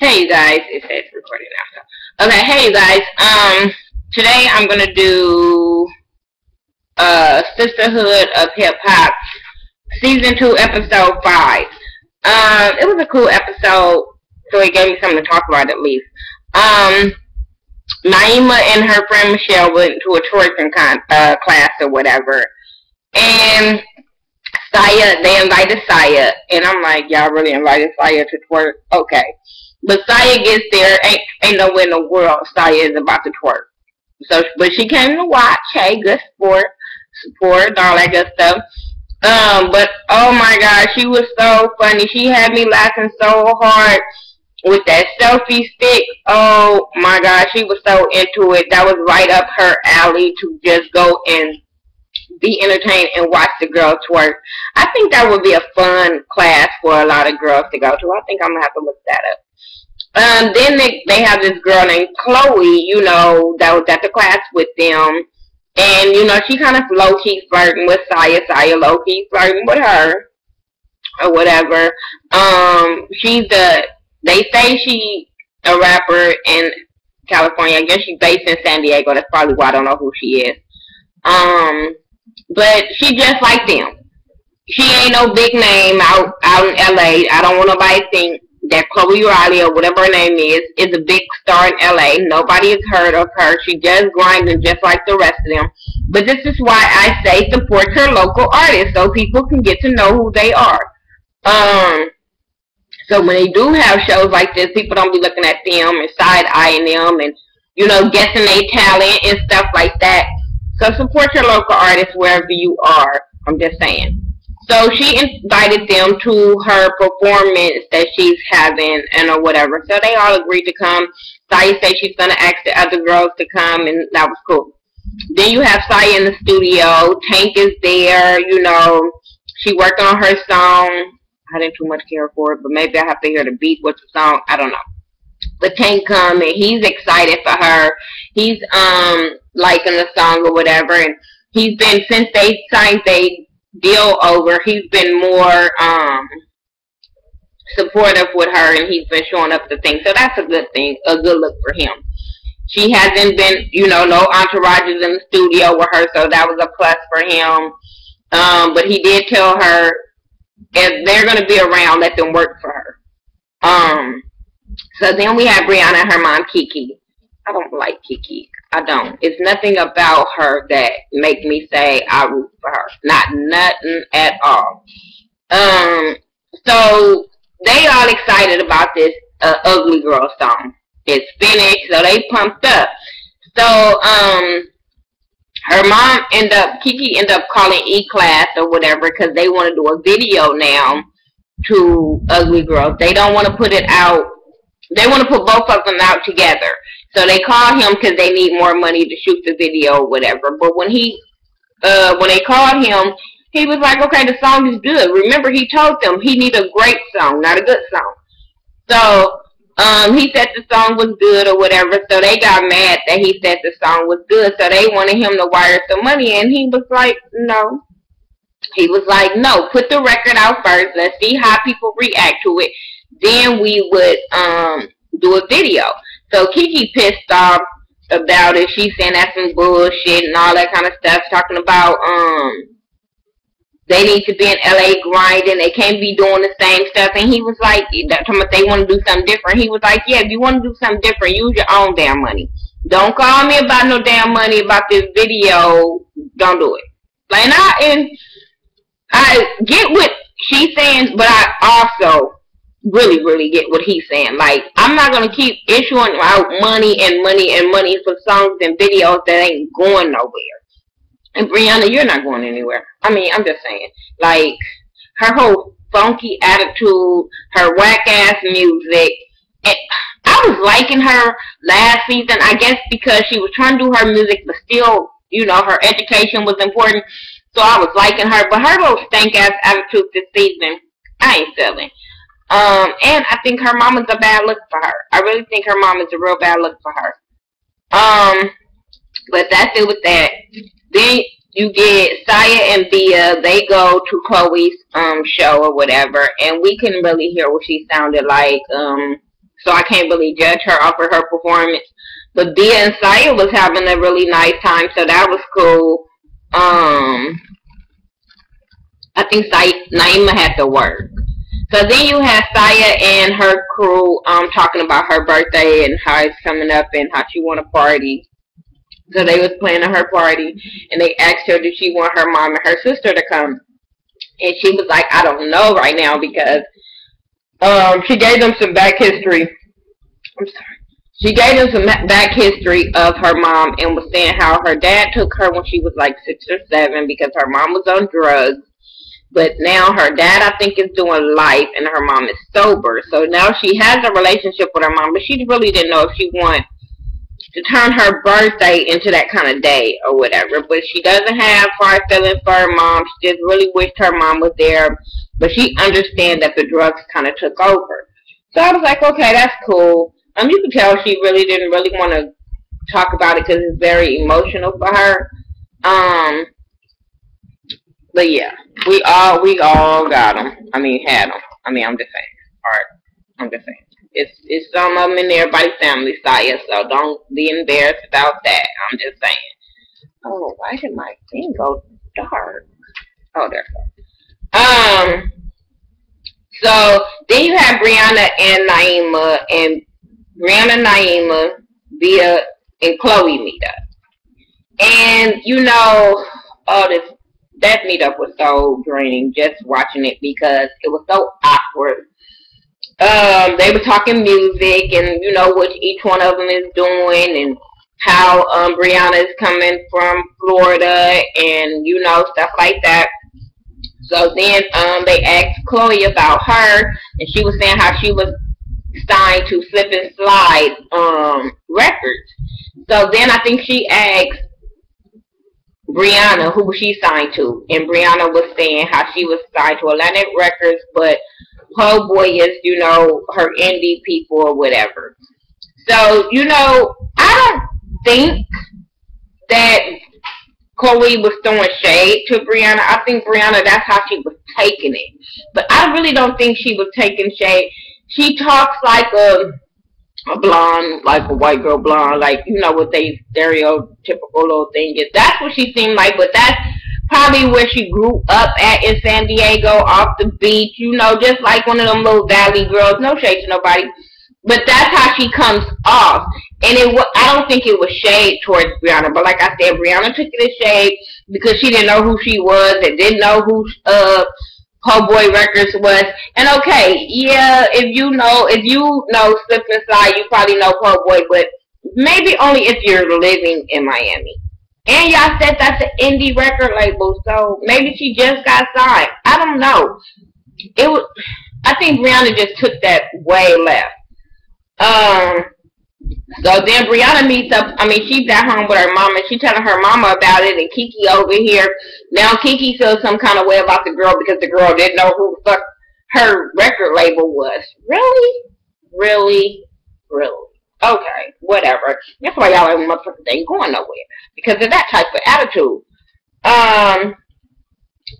Hey you guys, it says recording now. Okay, hey you guys. Um, today I'm gonna do uh Sisterhood of Hip Hop, season two, episode five. Um, it was a cool episode, so it gave me something to talk about at least. Um, Naima and her friend Michelle went to a twerking con- uh, class or whatever, and Siya, they invited Siya, and I'm like, y'all really invited Siya to twerk? Okay. But Siya gets there, ain't, ain't nowhere in the world Siya is about to twerk. So, but she came to watch, hey, good sport, support, and all that good stuff. Um, but oh my god, she was so funny. She had me laughing so hard with that selfie stick. Oh my god, she was so into it. That was right up her alley to just go and be entertained and watch the girls twerk. I think that would be a fun class for a lot of girls to go to. I think I'm gonna have to look that up. Um, then they they have this girl named Chloe, you know, that was at the class with them. And, you know, she kind of low-key flirting with Siya. Siya low-key flirting with her. Or whatever. Um, she's the, they say she a rapper in California. I guess she's based in San Diego. That's probably why I don't know who she is. Um, but she just like them. She ain't no big name out out in LA. I don't want nobody to think that Chloe Riley or whatever her name is is a big star in LA. Nobody has heard of her. She just grinding just like the rest of them. But this is why I say support your local artists so people can get to know who they are. Um so when they do have shows like this, people don't be looking at them and side eyeing them and you know guessing their talent and stuff like that. So support your local artists wherever you are. I'm just saying. So she invited them to her performance that she's having and or whatever. So they all agreed to come. Siya said she's gonna ask the other girls to come and that was cool. Then you have Siya in the studio. Tank is there, you know. She worked on her song. I didn't too much care for it, but maybe I have to hear the beat. What's the song? I don't know. But Tank come and he's excited for her. He's um liking the song or whatever and he's been since they signed they deal over, he's been more um supportive with her and he's been showing up the thing. So that's a good thing, a good look for him. She hasn't been, you know, no entourages in the studio with her, so that was a plus for him. Um, but he did tell her if they're gonna be around, let them work for her. Um so then we have Brianna and her mom Kiki. I don't like Kiki. I don't. It's nothing about her that make me say I root for her. Not nothing at all. Um, so they all excited about this uh, Ugly Girl song. It's finished, so they pumped up. So, um, her mom end up, Kiki end up calling E-Class or whatever because they want to do a video now to Ugly Girl. They don't want to put it out. They want to put both of them out together. So they called him because they need more money to shoot the video or whatever. But when he, uh, when they called him, he was like, okay, the song is good. Remember, he told them he need a great song, not a good song. So, um, he said the song was good or whatever. So they got mad that he said the song was good. So they wanted him to wire some money, and he was like, no. He was like, no, put the record out first. Let's see how people react to it. Then we would um do a video. So Kiki pissed off about it. She's saying that's some bullshit and all that kind of stuff. Talking about um they need to be in LA grinding. They can't be doing the same stuff. And he was like, talking about they want to do something different. He was like, yeah, if you want to do something different, use your own damn money. Don't call me about no damn money about this video. Don't do it. Like, and I, and I get what she's saying, but I also really, really get what he's saying. Like, I'm not gonna keep issuing out money and money and money for songs and videos that ain't going nowhere. And Brianna, you're not going anywhere. I mean, I'm just saying. Like, her whole funky attitude, her whack ass music. I was liking her last season, I guess because she was trying to do her music, but still, you know, her education was important. So I was liking her, but her little stank ass attitude this season, I ain't feeling. Um, and I think her mom is a bad look for her. I really think her mom is a real bad look for her. Um, but that's it with that. Then you get Siya and Bia. They go to Chloe's um show or whatever, and we can really hear what she sounded like. Um, so I can't really judge her off of her performance. But Bia and Siya was having a really nice time, so that was cool. Um, I think Siya, Naima had to work. So then you have Siya and her crew um talking about her birthday and how it's coming up and how she want a party. So they was planning her party and they asked her did she want her mom and her sister to come. And she was like, I don't know right now because um she gave them some back history. I'm sorry. She gave them some back history of her mom and was saying how her dad took her when she was like six or seven because her mom was on drugs but now her dad, I think, is doing life, and her mom is sober. So now she has a relationship with her mom, but she really didn't know if she wanted to turn her birthday into that kind of day or whatever. But she doesn't have hard feelings for her mom. She just really wished her mom was there, but she understands that the drugs kind of took over. So I was like, okay, that's cool. Um, you could tell she really didn't really want to talk about it because it's very emotional for her. Um, but yeah, we all we all got them. I mean, had them. I mean, I'm just saying. All right, I'm just saying. It's it's some of them in everybody's family side, so don't be embarrassed about that. I'm just saying. Oh, why did my thing go dark? Oh, there it goes. Um. So then you have Brianna and Naima, and Brianna, Naima, Bia, and Chloe meet up. And you know, all this that meetup was so draining just watching it because it was so awkward. Um, they were talking music and you know what each one of them is doing and how um Brianna is coming from Florida and you know stuff like that. So then um they asked Chloe about her and she was saying how she was signed to Slip and Slide um records. So then I think she asked Brianna, who was she signed to, and Brianna was saying how she was signed to Atlantic Records, but Poe Boy is, you know, her indie people or whatever. So, you know, I don't think that Chloe was throwing shade to Brianna. I think Brianna, that's how she was taking it. But I really don't think she was taking shade. She talks like a a blonde, like a white girl blonde, like you know what they stereotypical little thing is. That's what she seemed like, but that's probably where she grew up at in San Diego, off the beach. You know, just like one of them little valley girls. No shade to nobody, but that's how she comes off. And it, I don't think it was shade towards Brianna, but like I said, Brianna took it as shade because she didn't know who she was and didn't know who uh Poe Boy Records was. And okay, yeah, if you know, if you know Slip and Slide, you probably know Poe Boy, but maybe only if you're living in Miami. And y'all said that's an indie record label, so maybe she just got signed. I don't know. It was. I think Brianna just took that way left. Um. So then Brianna meets up. I mean, she's at home with her mom, and she telling her mama about it. And Kiki over here now, Kiki feels some kind of way about the girl because the girl didn't know who the fuck her record label was. Really, really, really. Okay, whatever. That's why y'all ain't motherfuckers ain't going nowhere because of that type of attitude. Um.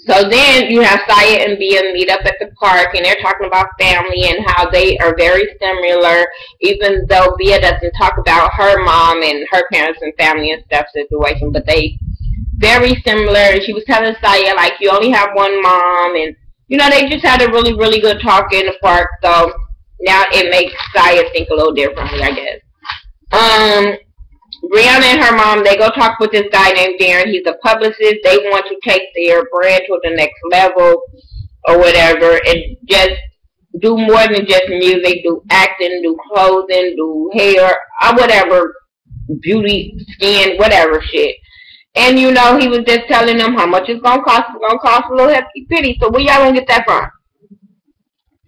So then you have Siya and Bia meet up at the park and they're talking about family and how they are very similar, even though Bia doesn't talk about her mom and her parents and family and stuff situation, but they very similar. She was telling Siya like you only have one mom and you know, they just had a really, really good talk in the park, so now it makes Siya think a little differently, I guess. Um Brianna and her mom, they go talk with this guy named Darren. He's a publicist. They want to take their brand to the next level or whatever and just do more than just music, do acting, do clothing, do hair, or whatever, beauty, skin, whatever shit. And you know, he was just telling them how much it's gonna cost. It's gonna cost a little hefty pity. So where y'all gonna get that from?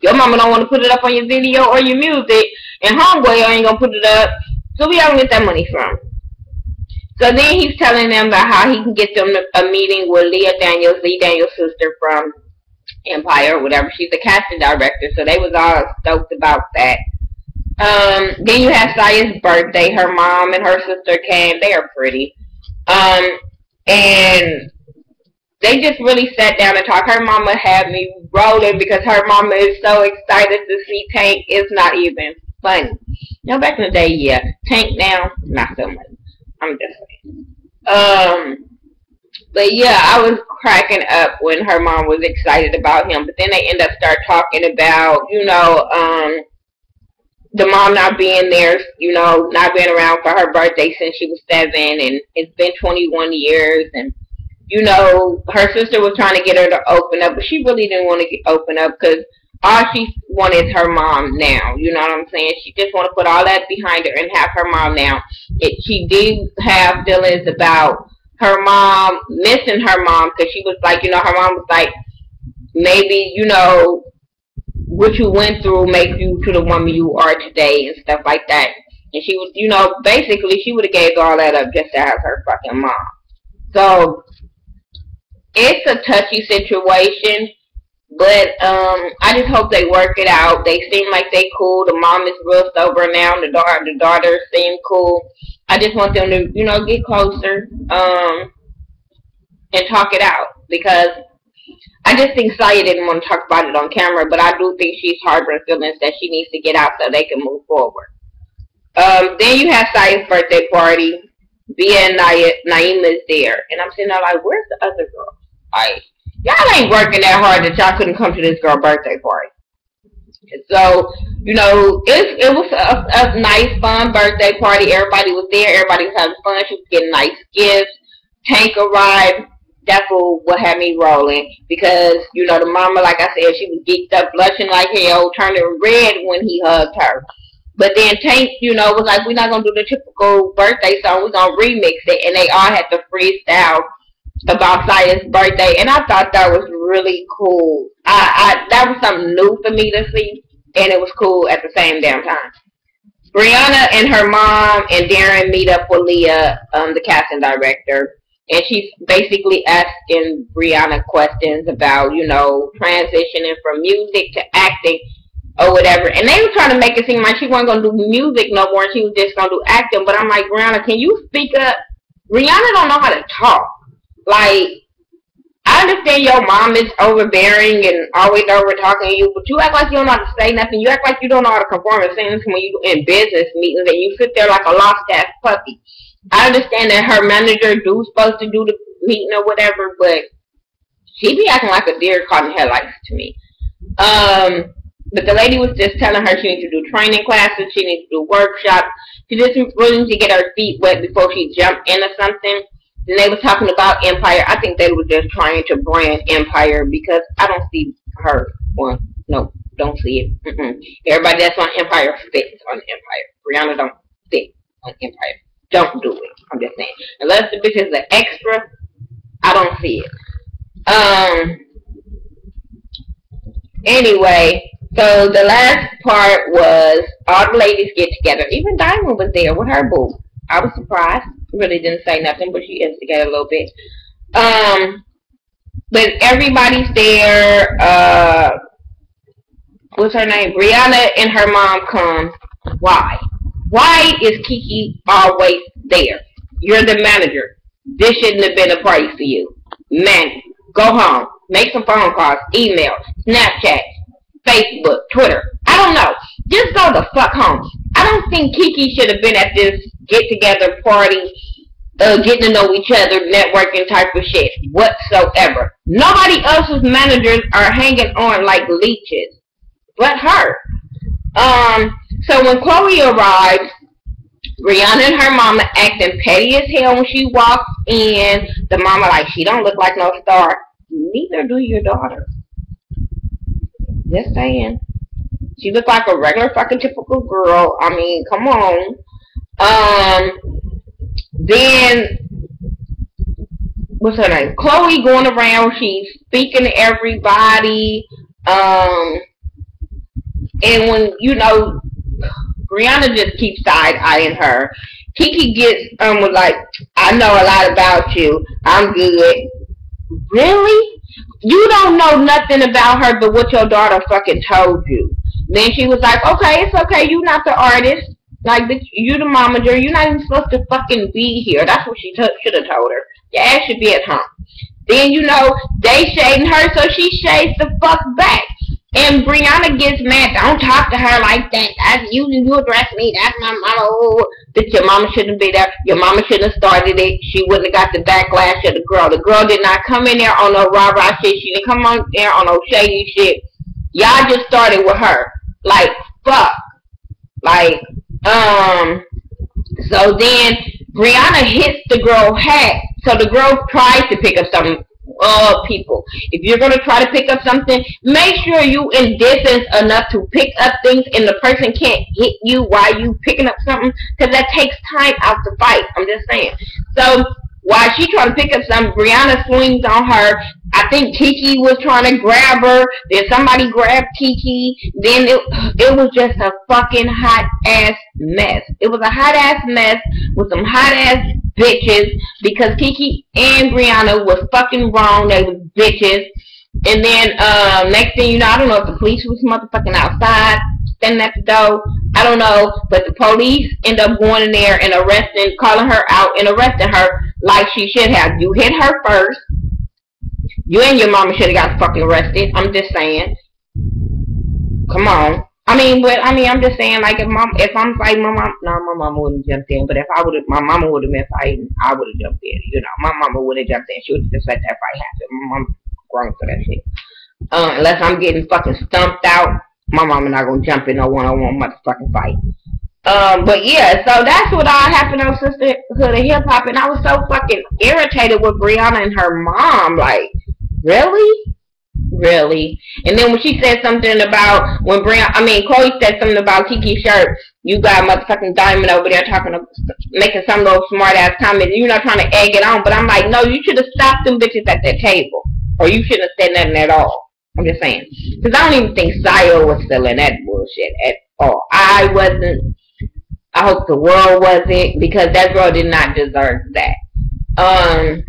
Your mama don't want to put it up on your video or your music, and homeboy ain't gonna put it up. So we gonna get that money from? So then he's telling them about how he can get them a meeting with Leah Daniels, Lee Daniels' sister from Empire or whatever. She's a casting director, so they was all stoked about that. Um, then you have Siya's birthday. Her mom and her sister came. They are pretty. Um, and they just really sat down and talked. Her mama had me rolling because her mama is so excited to see Tank. It's not even funny. You know, back in the day, yeah. Tank now, not so much. I'm just saying. Um, but yeah, I was cracking up when her mom was excited about him. But then they end up start talking about, you know, um, the mom not being there, you know, not being around for her birthday since she was seven, and it's been 21 years, and you know, her sister was trying to get her to open up, but she really didn't want to get, open up because all she wanted is her mom now. You know what I'm saying? She just want to put all that behind her and have her mom now. It, she did have feelings about her mom missing her mom because she was like, you know, her mom was like, maybe you know what you went through makes you to the woman you are today and stuff like that. And she was, you know, basically she would have gave all that up just to have her fucking mom. So it's a touchy situation, but um, I just hope they work it out. They seem like they cool. The mom is real sober now. The daughter, the daughter seem cool. I just want them to, you know, get closer um, and talk it out because I just think Siya didn't want to talk about it on camera, but I do think she's harboring feelings that she needs to get out so they can move forward. Um, then you have Siya's birthday party. Bia and is there. And I'm sitting there like, where's the other girl? Like, y'all ain't working that hard that y'all couldn't come to this girl birthday party. So, you know, it, it was a, a nice, fun birthday party. Everybody was there. Everybody was having fun. She was getting nice gifts. Tank arrived. That's what had me rolling because, you know, the mama, like I said, she was geeked up, blushing like hell, turning red when he hugged her. But then Tank, you know, was like, we're not going to do the typical birthday song. We're going to remix it. And they all had to freestyle about Siya's birthday, and I thought that was really cool. I, I that was something new for me to see, and it was cool at the same damn time. Brianna and her mom and Darren meet up with Leah, um, the casting director, and she's basically asking Brianna questions about, you know, transitioning from music to acting or whatever. And they were trying to make it seem like she wasn't gonna do music no more, and she was just gonna do acting. But I'm like, Brianna, can you speak up? Brianna don't know how to talk. Like, I understand your mom is overbearing and always over talking to you, but you act like you don't know how to say nothing. You act like you don't know how to conform a sentence when you in business meetings and you sit there like a lost ass puppy. I understand that her manager do supposed to do the meeting or whatever, but she be acting like a deer caught in headlights to me. Um, but the lady was just telling her she needs to do training classes, she needs to do workshops. She just really needs to get her feet wet before she jump into something. Then they were talking about Empire. I think they were just trying to brand Empire because I don't see her on. No, don't see it. Mm -mm. Everybody that's on Empire fits on Empire. Brianna don't fit on Empire. Don't do it. I'm just saying. Unless the bitch is an extra, I don't see it. Um. Anyway, so the last part was all the ladies get together. Even Diamond was there with her boo. I was surprised really didn't say nothing, but she instigated a little bit. Um, but everybody's there. Uh, what's her name? Brianna and her mom come. Why? Why is Kiki always there? You're the manager. This shouldn't have been a party for you. Man, go home. Make some phone calls, email, Snapchat, Facebook, Twitter. I don't know. Just go the fuck home. I don't think Kiki should have been at this get together party, uh, getting to know each other, networking type of shit whatsoever. Nobody else's managers are hanging on like leeches, but her. Um, so when Chloe arrives, Brianna and her mama acting petty as hell when she walks in. The mama like she don't look like no star. Neither do your daughter. Just saying. She looked like a regular fucking typical girl. I mean, come on. Um, then what's her name? Chloe going around. She's speaking to everybody. Um, and when you know, Brianna just keeps side eyeing her. Kiki gets um was like, I know a lot about you. I'm good. Really? You don't know nothing about her but what your daughter fucking told you. Then she was like, okay, it's okay. You're not the artist. Like, you the momager. You're not even supposed to fucking be here. That's what she should have told her. Your ass should be at home. Then, you know, they shading her, so she shades the fuck back. And Brianna gets mad. Don't talk to her like that. That's you. You address me. That's my mama. Oh, that your mama shouldn't be there. Your mama shouldn't have started it. She wouldn't have got the backlash of the girl. The girl did not come in there on no rah rah shit. She didn't come on there on no shady shit. Y'all just started with her. Like fuck. Like um. So then Brianna hits the girl hat. So the girl tries to pick up something uh, people. If you're going to try to pick up something, make sure you in distance enough to pick up things and the person can't hit you while you picking up something because that takes time out to fight. I'm just saying. So while she trying to pick up some, Brianna swings on her. I think Kiki was trying to grab her. Then somebody grabbed Kiki. Then it, it was just a fucking hot ass mess. It was a hot ass mess with some hot ass bitches because Kiki and Brianna was fucking wrong. They was bitches. And then um, next thing you know, I don't know if the police was motherfucking outside standing at the door. I don't know, but the police end up going in there and arresting, calling her out and arresting her like she should have. You hit her first. You and your mama should have got fucking arrested. I'm just saying. Come on. I mean, but I mean, I'm just saying, like, if mom, if I'm fighting, my mom, no, my mama wouldn't jump in. But if I would have, my mama would have been fighting, I would have jumped in. You know, my mama would have jumped in. She would just let that fight happen. My mom grown for that shit. Uh, unless I'm getting fucking stumped out, my mama not gonna jump in no one-on-one motherfucking fight. Um, but yeah, so that's what all happened on Sisterhood of Hip Hop, and I was so fucking irritated with Brianna and her mom. Like, really? really. And then when she said something about when Brianna, I mean Chloe said something about Kiki's shirt, you got motherfucking Diamond over there talking, making some little smart ass comment. You're not trying to egg it on, but I'm like, no, you should have stopped them bitches at that table, or you shouldn't have said nothing at all. I'm just saying, because I don't even think Siya was still in that bullshit at all. I wasn't. I hope the world wasn't because that girl did not deserve that. Um,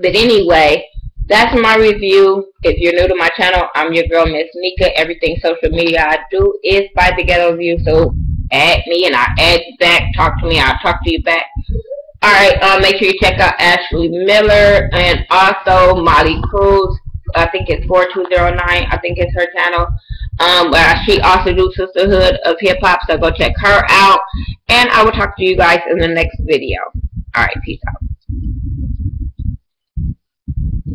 but anyway, that's my review. If you're new to my channel, I'm your girl, Miss Nika. Everything social media I do is by the Ghetto View. So add me and I'll add you back. Talk to me, I'll talk to you back. Alright, uh, make sure you check out Ashley Miller and also Molly Cruz. I think it's 4209. I think it's her channel. Um, but she also do Sisterhood of Hip Hop, so go check her out. And I will talk to you guys in the next video. Alright, peace out.